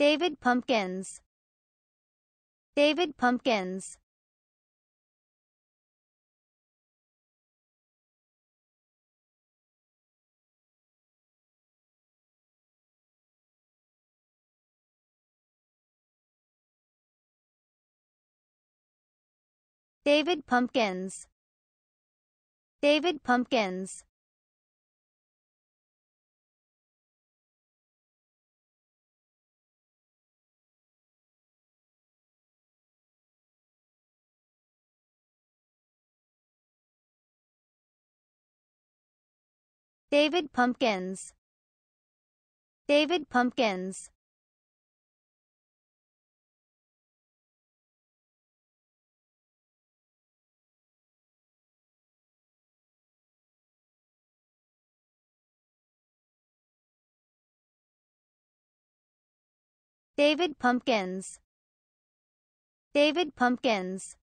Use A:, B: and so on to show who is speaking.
A: David Pumpkins. David Pumpkins. David Pumpkins. David Pumpkins David Pumpkins. David Pumpkins. David Pumpkins. David Pumpkins